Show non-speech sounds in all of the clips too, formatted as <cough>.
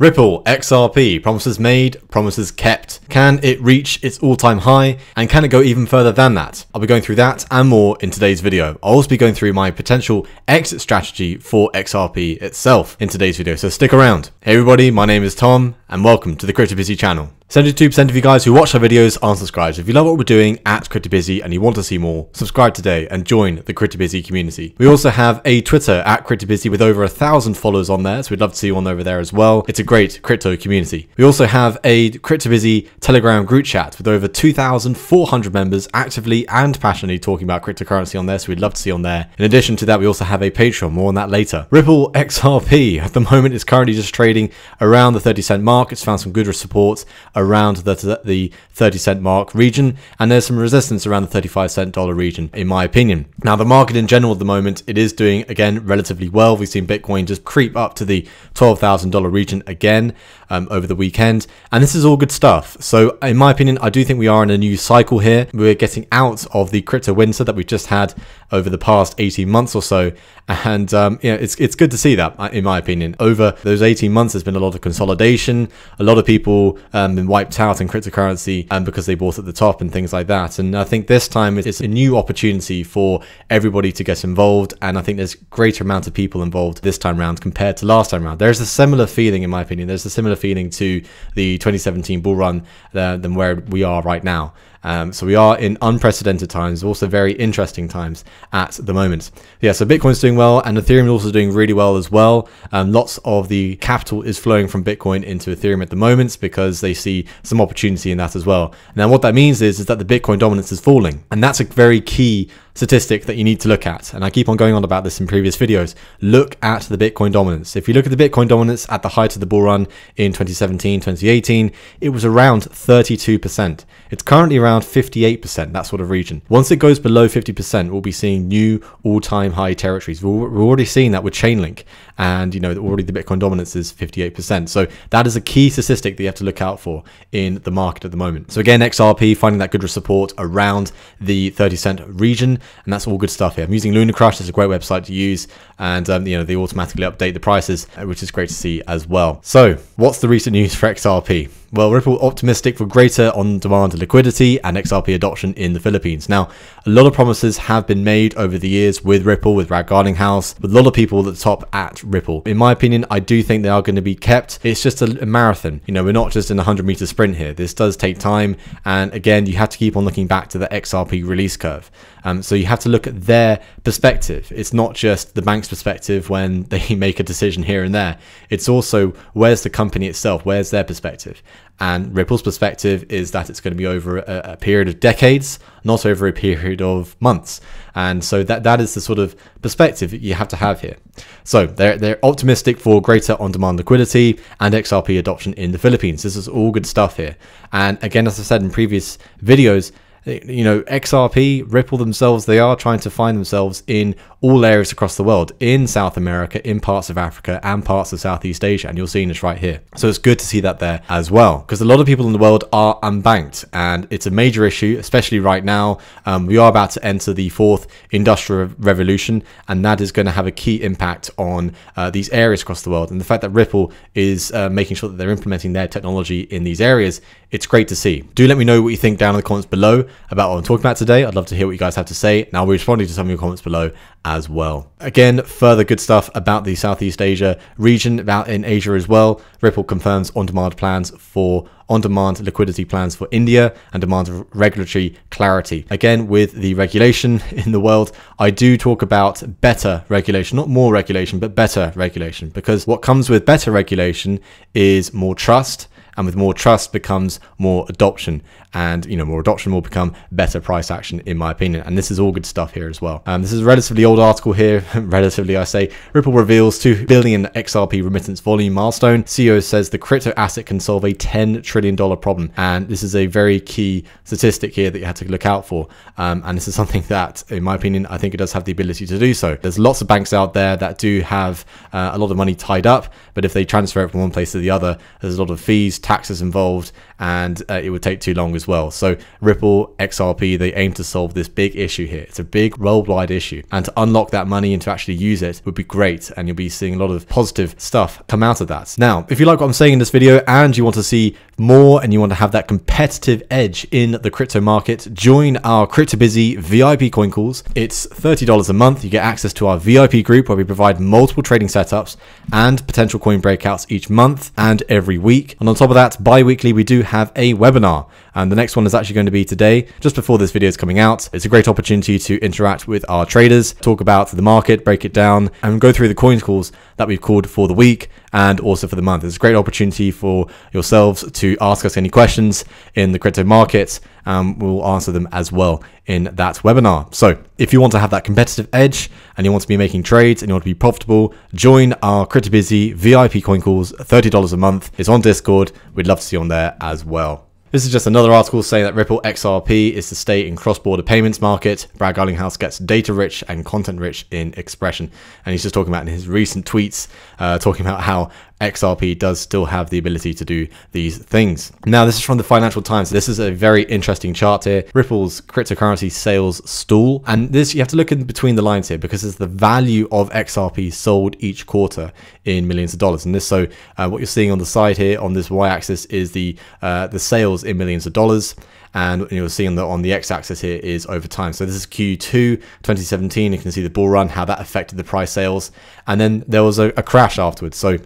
Ripple XRP promises made, promises kept. Can it reach its all-time high and can it go even further than that? I'll be going through that and more in today's video. I'll also be going through my potential exit strategy for XRP itself in today's video, so stick around. Hey everybody, my name is Tom and welcome to the CryptoBusy channel. 72% of you guys who watch our videos aren't subscribed. If you love what we're doing at CryptoBusy and you want to see more, subscribe today and join the CryptoBusy community. We also have a Twitter at CryptoBusy with over a thousand followers on there, so we'd love to see you on over there as well. It's a great crypto community. We also have a CryptoBusy Telegram group chat with over 2,400 members actively and passionately talking about cryptocurrency on there, so we'd love to see you on there. In addition to that, we also have a Patreon, more on that later. Ripple XRP at the moment is currently just trading around the 30 cent mark. It's found some good support around the, the 30 cent mark region, and there's some resistance around the 35 cent dollar region, in my opinion. Now, the market in general at the moment, it is doing again relatively well. We've seen Bitcoin just creep up to the $12,000 region again um, over the weekend, and this is all good stuff. So, in my opinion, I do think we are in a new cycle here. We're getting out of the crypto winter that we've just had over the past 18 months or so, and um, yeah, it's it's good to see that, uh, in my opinion. Over those 18 months, there's been a lot of consolidation. A lot of people um, been wiped out in cryptocurrency um, because they bought at the top and things like that. And I think this time it's a new opportunity for everybody to get involved. And I think there's greater amount of people involved this time round compared to last time round. There's a similar feeling, in my opinion. There's a similar feeling to the 2017 bull run uh, than where we are right now. Um, so we are in unprecedented times, also very interesting times at the moment. Yeah, so Bitcoin's doing well, and Ethereum is also doing really well as well. Um, lots of the capital is flowing from Bitcoin into Ethereum at the moment because they see some opportunity in that as well. Now, what that means is, is that the Bitcoin dominance is falling, and that's a very key statistic that you need to look at. And I keep on going on about this in previous videos. Look at the Bitcoin dominance. If you look at the Bitcoin dominance at the height of the bull run in 2017, 2018, it was around 32%. It's currently around 58%, that sort of region. Once it goes below 50%, we'll be seeing new all-time high territories. We're already seeing that with Chainlink and you know already the Bitcoin dominance is 58%. So that is a key statistic that you have to look out for in the market at the moment. So again, XRP finding that good support around the 30 cent region, and that's all good stuff here. I'm using Lunar Crush; it's a great website to use, and um, you know they automatically update the prices, uh, which is great to see as well. So what's the recent news for XRP? Well, Ripple optimistic for greater on-demand liquidity and XRP adoption in the Philippines. Now, a lot of promises have been made over the years with Ripple, with Brad Garlinghouse, with a lot of people at the top at Ripple. In my opinion, I do think they are going to be kept. It's just a, a marathon. You know, we're not just in a 100 meter sprint here. This does take time. And again, you have to keep on looking back to the XRP release curve. Um, so you have to look at their perspective. It's not just the bank's perspective when <laughs> they make a decision here and there. It's also where's the company itself, where's their perspective. And Ripple's perspective is that it's going to be over a, a, period of decades, not over a period of months. And so that that is the sort of perspective you have to have here. So they're they're optimistic for greater on-demand liquidity and XRP adoption in the Philippines. This is all good stuff here. And again, as I said in previous videos, eh, you know, XRP, Ripple themselves, they are trying to find themselves in all areas across the world, in South America, in parts of Africa, and parts of Southeast Asia. And you're seeing this right here. So it's good to see that there as well, because a lot of people in the world are unbanked, and it's a major issue, especially right now. Um, we are about to enter the fourth industrial revolution, and that is going to have a key impact on uh, these areas across the world. And the fact that Ripple is uh, making sure that they're implementing their technology in these areas, it's great to see. Do let me know what you think down in the comments below about what I'm talking about today. I'd love to hear what you guys have to say. Now, we're responding to some of your comments below as well. Again, further good stuff about the Southeast Asia region, about in Asia as well. Ripple confirms on-demand plans for on-demand liquidity plans for India and demands regulatory clarity. Again, with the regulation <laughs> in the world, I do talk about better regulation, not more regulation, but better regulation, because what comes with better regulation is more trust and with more trust becomes more adoption. And you know more adoption will become better price action in my opinion. And this is all good stuff here as well. Um, this is a relatively old article here. <laughs> Relatively i say. Ripple reveals 2 billion xrp remittance volume milestone. Ceo says the crypto asset can solve a 10 trillion dollar problem. And this is a very key statistic here that you have to look out for. Um, and this is <laughs> something that in my opinion i think it does have the ability to do so. There's lots of banks out there that do have uh, a lot of money tied up. But if they transfer it from one place to the other there's a lot of fees taxes involved and uh, it would take too long as well. So Ripple, XRP, they aim to solve this big issue here. It's a big worldwide issue. And to unlock that money and to actually use it would be great. And you'll be seeing a lot of positive stuff come out of that. Now, if you like what I'm saying in this video and you want to see more and you want to have that competitive edge in the crypto market, join our CryptoBusy VIP coin calls. It's $30 a month. You get access to our VIP group where we provide multiple trading setups and potential coin breakouts each month and every week. And on top of that, bi-weekly, we do have a webinar. And the next one is actually going to be today, just before this video is coming out. It's a great opportunity to interact with our traders, talk about the market, break it down, and go through the coin calls that we've called for the week and also for the month. It's a great opportunity for yourselves to ask us any questions in the crypto market. Um, we'll answer them as well in that webinar. So if you want to have that competitive edge and you want to be making trades and you want to be profitable, join our CryptoBusy VIP coin calls, $30 a month. It's on Discord. We'd love to see you on there as well. This is just another article saying that Ripple XRP is to stay in cross-border payments market. Brad Garlinghouse gets data-rich and content-rich in expression. And he's just talking about in his recent tweets, uh, talking about how XRP does still have the ability to do these things. Now, this is from the Financial Times. This is a very interesting chart here. Ripple's cryptocurrency sales stall. And this, you have to look in between the lines here because it's the value of XRP sold each quarter in millions of dollars. And this, so uh, what you're seeing on the side here on this y-axis is the uh, the sales in millions of dollars and you'll see on the on the x-axis here is over time. So this is Q2 2017. You can see the bull run, how that affected the price sales, and then there was a, a crash afterwards. So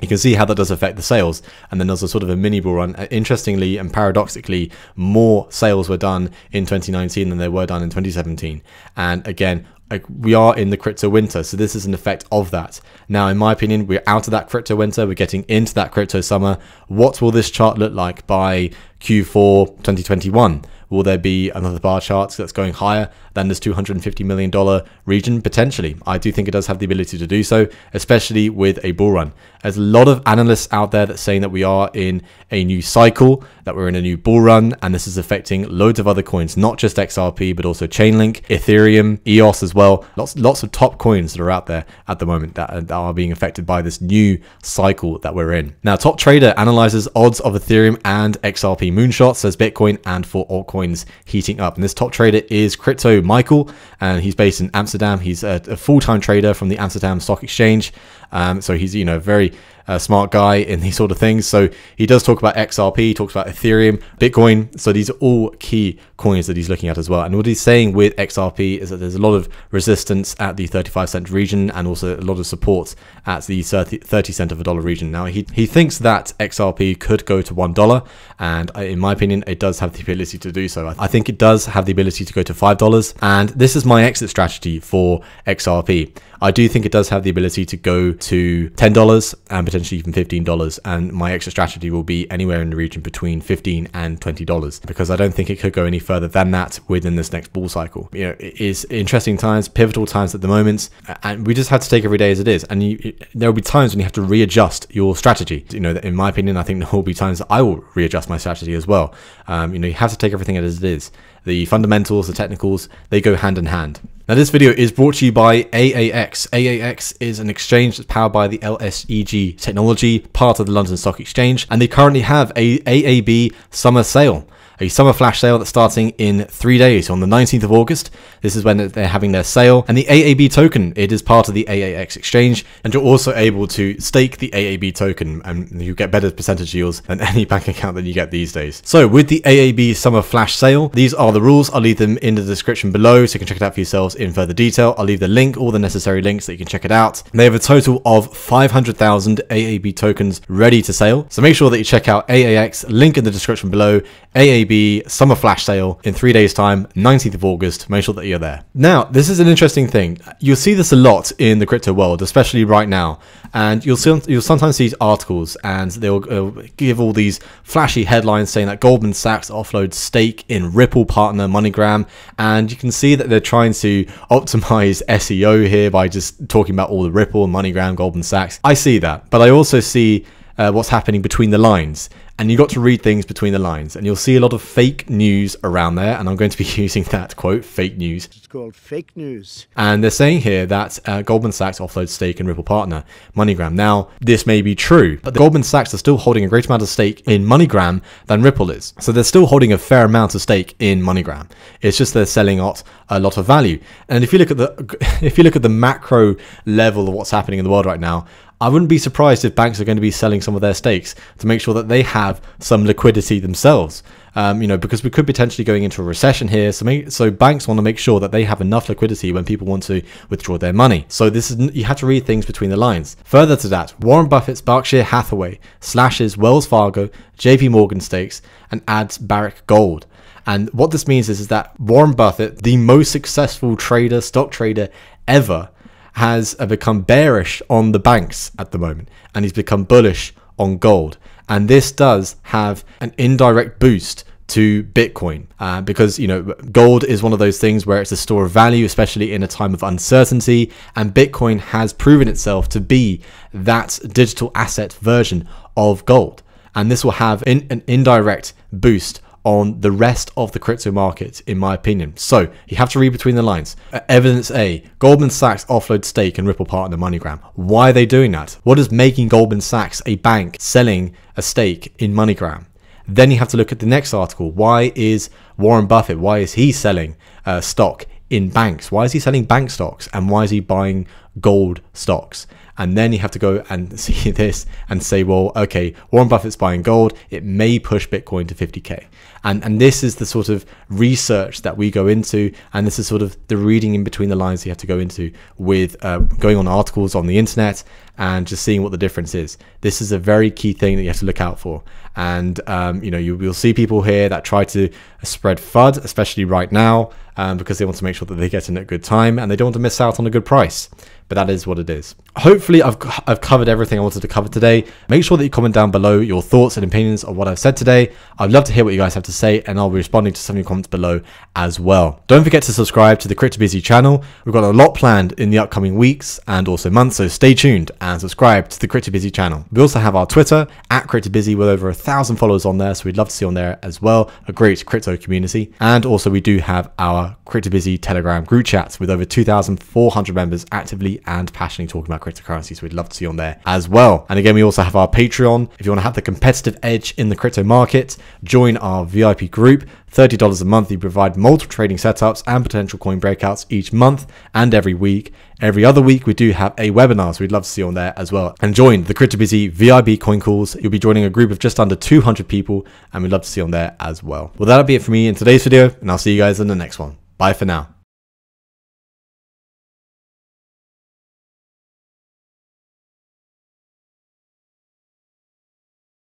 you can see how that does affect the sales. And then there's a sort of a mini bull run. Uh, interestingly and paradoxically, more sales were done in 2019 than they were done in 2017. And again, like we are in the crypto winter, so this is an effect of that. Now, in my opinion, we're out of that crypto winter, we're getting into that crypto summer. What will this chart look like by Q4 2021? Will there be another bar chart that's going higher than this $250 million region? Potentially. I do think it does have the ability to do so, especially with a bull run. There's a lot of analysts out there that's saying that we are in a new cycle, that we're in a new bull run, and this is affecting loads of other coins, not just XRP, but also Chainlink, Ethereum, EOS as well. Lots, lots of top coins that are out there at the moment that, that are being affected by this new cycle that we're in. Now, Top Trader analyzes odds of Ethereum and XRP moonshots, says Bitcoin and for altcoins heating up. And this top trader is Crypto Michael, and he's based in Amsterdam. He's a, a full-time trader from the Amsterdam Stock Exchange. Um, so he's, you know, very smart guy in these sort of things. So he does talk about XRP, talks about Ethereum, Bitcoin. So these are all key coins that he's looking at as well. And what he's saying with XRP is that there's a lot of resistance at the 35 cent region and also a lot of support at the 30 cent of a dollar region. Now he, he thinks that XRP could go to $1 and in my opinion, it does have the ability to do so. I think it does have the ability to go to $5 and this is my exit strategy for XRP. I do think it does have the ability to go to $10 and potentially even $15. And my extra strategy will be anywhere in the region between 15 and $20 because I don't think it could go any further than that within this next bull cycle. You know, it is interesting times, pivotal times at the moment, and we just have to take every day as it is. And you, there will be times when you have to readjust your strategy. You know, in my opinion, I think there will be times that I will readjust my strategy as well. Um, you know, you have to take everything as it is. The fundamentals, the technicals, they go hand in hand. Now this video is brought to you by AAX. AAX is an exchange that's powered by the LSEG technology, part of the London Stock Exchange, and they currently have a AAB summer sale a summer flash sale that's starting in three days on the 19th of August. This is when they're having their sale. And the AAB token, it is part of the AAX exchange. And you're also able to stake the AAB token and you get better percentage yields than <laughs> any bank account that you get these days. So with the AAB summer flash sale, these are the rules. I'll leave them in the description below so you can check it out for yourselves in further detail. I'll leave the link, all the necessary links that you can check it out. They have a total of 500,000 AAB tokens ready to sale. So make sure that you check out AAX, link in the description below. AAB summer flash sale in three days time, 19th of August. Make sure that you're there. Now, this is an interesting thing. You'll see this a lot in the crypto world, especially right now. And you'll see, you'll sometimes see articles and they'll uh, give all these flashy headlines saying that Goldman Sachs offloads stake in Ripple partner MoneyGram. And you can see that they're trying to optimize <laughs> SEO here by just talking about all the Ripple, MoneyGram, Goldman Sachs. I see that, but I also see uh, what's happening between the lines. And you got to read things between the lines, and you'll see a lot of fake news around there. And I'm going to be <laughs> using that quote, fake news. It's called fake news. And they're saying here that uh, Goldman Sachs offloads stake in Ripple partner MoneyGram. Now, this may be true, but the Goldman Sachs are still holding a greater amount of stake in MoneyGram than Ripple is. So they're still holding a fair amount of stake in MoneyGram. It's just they're selling out a lot of value. And if you look at the <laughs> if you look at the macro level of what's happening in the world right now, I wouldn't be surprised if banks are going to be selling some of their stakes to make sure that they have some liquidity themselves. Um, you know, because we could potentially going into a recession here. So, make, so banks want to make sure that they have enough liquidity when people want to withdraw their money. So this is you have to read things between the lines. Further to that, Warren Buffett's Berkshire Hathaway slashes Wells Fargo, J.P. Morgan stakes, and adds Barrick Gold. And what this means is, is that Warren Buffett, the most successful trader, stock trader ever, has become bearish on the banks at the moment and he's become bullish on gold. And this does have an indirect boost to Bitcoin uh, because you know gold is one of those things where it's a store of value, especially in a time of uncertainty. And Bitcoin has proven itself to be that digital asset version of gold, and this will have in, an indirect boost on the rest of the crypto market, in my opinion. So you have to read between the lines. Uh, evidence A Goldman Sachs offload stake in Ripple partner MoneyGram. Why are they doing that? What is making Goldman Sachs a bank selling a stake in MoneyGram? Then you have to look at the next article. Why is Warren Buffett, why is he selling uh, stock in banks? Why is he selling bank stocks? And why is he buying gold stocks? And then you have to go and <laughs> see this and say, well, okay, Warren Buffett's buying gold. It may push Bitcoin to 50K. And, and this is the sort of research that we go into. And this is sort of the reading in between the lines you have to go into with uh, going on articles on the internet and just seeing what the difference is. This is a very key thing that you have to look out for. And, um, you know, you will see people here that try to spread FUD, especially right now, um, because they want to make sure that they get in at a good time and they don't want to miss out on a good price but that is what it is. Hopefully, I've, I've covered everything I wanted to cover today. Make sure that you comment down below your thoughts and opinions on what I've said today. I'd love to hear what you guys have to say, and I'll be responding to some of your comments below as well. Don't forget to subscribe to the CryptoBusy channel. We've got a lot planned in the upcoming weeks and also months, so stay tuned and subscribe to the CryptoBusy channel. We also have our Twitter at CryptoBusy with over a thousand followers on there, so we'd love to see on there as well. A great crypto community, and also we do have our CryptoBusy Telegram group chats with over 2,400 members actively and passionately talking about cryptocurrency. So we'd love to see you on there as well. And again, we also have our Patreon. If you want to have the competitive edge in the crypto market, join our VIP group. $30 a month, you provide multiple trading setups and potential coin breakouts each month and every week. Every other week, we do have a webinar, so we'd love to see you on there as well. And join the CryptoBusy VIP coin calls. You'll be joining a group of just under 200 people, and we'd love to see you on there as well. Well, that'll be it for me in today's video, and I'll see you guys in the next one. Bye for now.